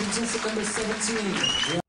now the contestant number 17.